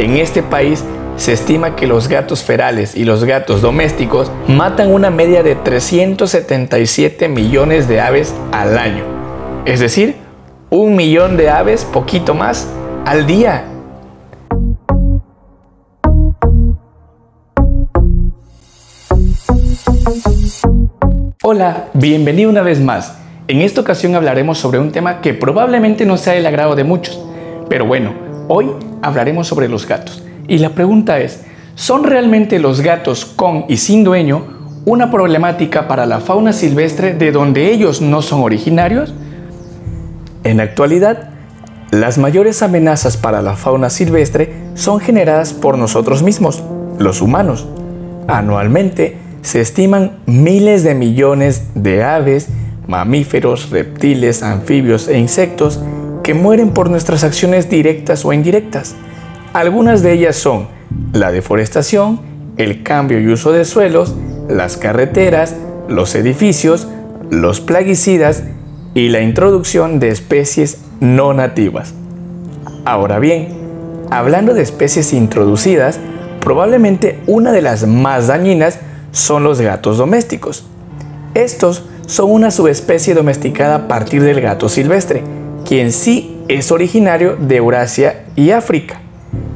En este país se estima que los gatos ferales y los gatos domésticos matan una media de 377 millones de aves al año. Es decir, un millón de aves, poquito más, al día. Hola, bienvenido una vez más. En esta ocasión hablaremos sobre un tema que probablemente no sea del agrado de muchos, pero bueno, hoy hablaremos sobre los gatos. Y la pregunta es, ¿son realmente los gatos con y sin dueño una problemática para la fauna silvestre de donde ellos no son originarios? En la actualidad, las mayores amenazas para la fauna silvestre son generadas por nosotros mismos, los humanos. Anualmente se estiman miles de millones de aves, mamíferos, reptiles, anfibios e insectos que mueren por nuestras acciones directas o indirectas. Algunas de ellas son la deforestación, el cambio y uso de suelos, las carreteras, los edificios, los plaguicidas y la introducción de especies no nativas. Ahora bien, hablando de especies introducidas, probablemente una de las más dañinas son los gatos domésticos. Estos son una subespecie domesticada a partir del gato silvestre, quien sí es originario de Eurasia y África,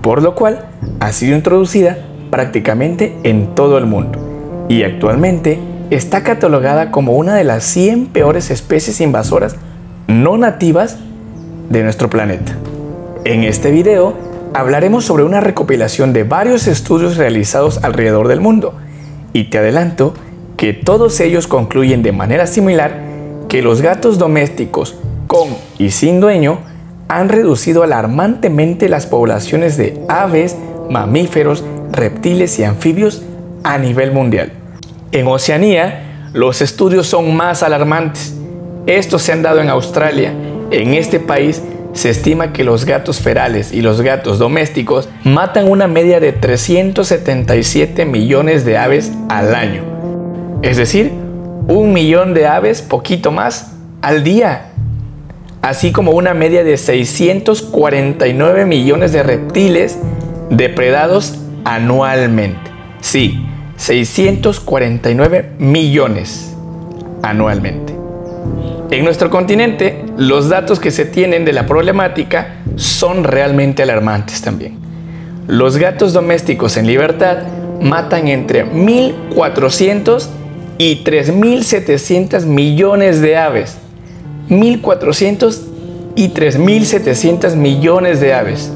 por lo cual ha sido introducida prácticamente en todo el mundo y actualmente está catalogada como una de las 100 peores especies invasoras no nativas de nuestro planeta. En este video hablaremos sobre una recopilación de varios estudios realizados alrededor del mundo y te adelanto que todos ellos concluyen de manera similar que los gatos domésticos con y sin dueño han reducido alarmantemente las poblaciones de aves, mamíferos, reptiles y anfibios a nivel mundial. En Oceanía, los estudios son más alarmantes. Estos se han dado en Australia. En este país se estima que los gatos ferales y los gatos domésticos matan una media de 377 millones de aves al año es decir, un millón de aves, poquito más, al día, así como una media de 649 millones de reptiles depredados anualmente. Sí, 649 millones anualmente. En nuestro continente, los datos que se tienen de la problemática son realmente alarmantes también. Los gatos domésticos en libertad matan entre 1.400 y 3.700 millones de aves. 1.400 y 3.700 millones de aves.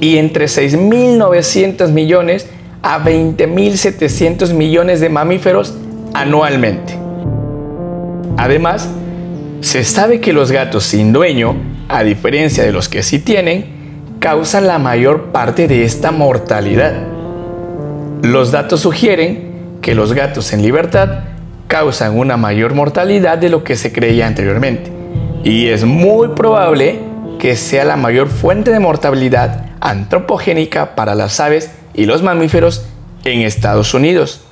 Y entre 6.900 millones a 20.700 millones de mamíferos anualmente. Además, se sabe que los gatos sin dueño, a diferencia de los que sí tienen, causan la mayor parte de esta mortalidad. Los datos sugieren que los gatos en libertad causan una mayor mortalidad de lo que se creía anteriormente. Y es muy probable que sea la mayor fuente de mortalidad antropogénica para las aves y los mamíferos en Estados Unidos.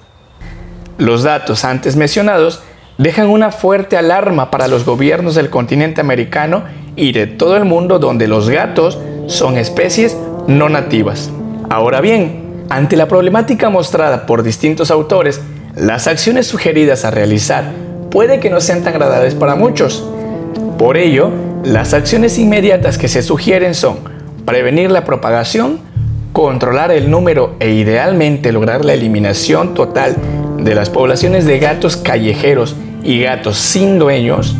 Los datos antes mencionados dejan una fuerte alarma para los gobiernos del continente americano y de todo el mundo donde los gatos son especies no nativas. Ahora bien, ante la problemática mostrada por distintos autores, las acciones sugeridas a realizar puede que no sean tan agradables para muchos. Por ello, las acciones inmediatas que se sugieren son prevenir la propagación, controlar el número e idealmente lograr la eliminación total de las poblaciones de gatos callejeros y gatos sin dueños.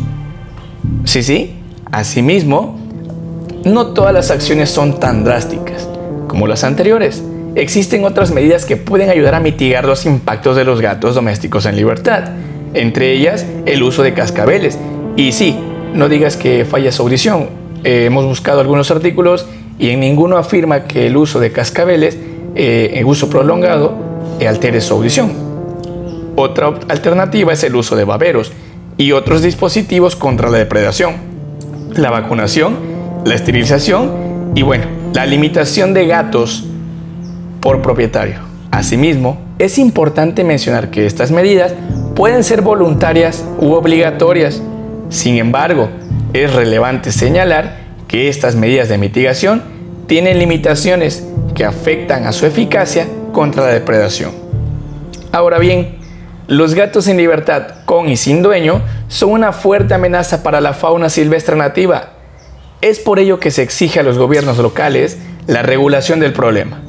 Sí, sí, asimismo, no todas las acciones son tan drásticas como las anteriores existen otras medidas que pueden ayudar a mitigar los impactos de los gatos domésticos en libertad, entre ellas el uso de cascabeles. Y sí, no digas que falla su audición. Eh, hemos buscado algunos artículos y en ninguno afirma que el uso de cascabeles eh, en uso prolongado eh, altere su audición. Otra alternativa es el uso de baberos y otros dispositivos contra la depredación, la vacunación, la esterilización y bueno, la limitación de gatos por propietario. Asimismo, es importante mencionar que estas medidas pueden ser voluntarias u obligatorias. Sin embargo, es relevante señalar que estas medidas de mitigación tienen limitaciones que afectan a su eficacia contra la depredación. Ahora bien, los gatos en libertad, con y sin dueño, son una fuerte amenaza para la fauna silvestre nativa. Es por ello que se exige a los gobiernos locales la regulación del problema.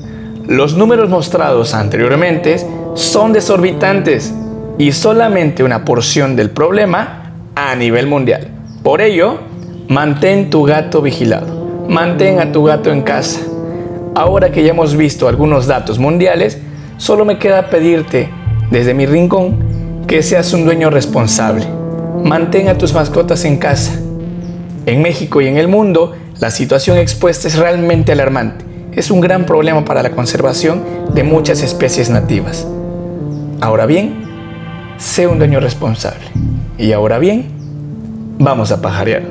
Los números mostrados anteriormente son desorbitantes y solamente una porción del problema a nivel mundial. Por ello, mantén tu gato vigilado, mantén a tu gato en casa. Ahora que ya hemos visto algunos datos mundiales, solo me queda pedirte desde mi rincón que seas un dueño responsable. Mantén a tus mascotas en casa. En México y en el mundo, la situación expuesta es realmente alarmante. Es un gran problema para la conservación de muchas especies nativas. Ahora bien, sé un dueño responsable. Y ahora bien, vamos a pajarear.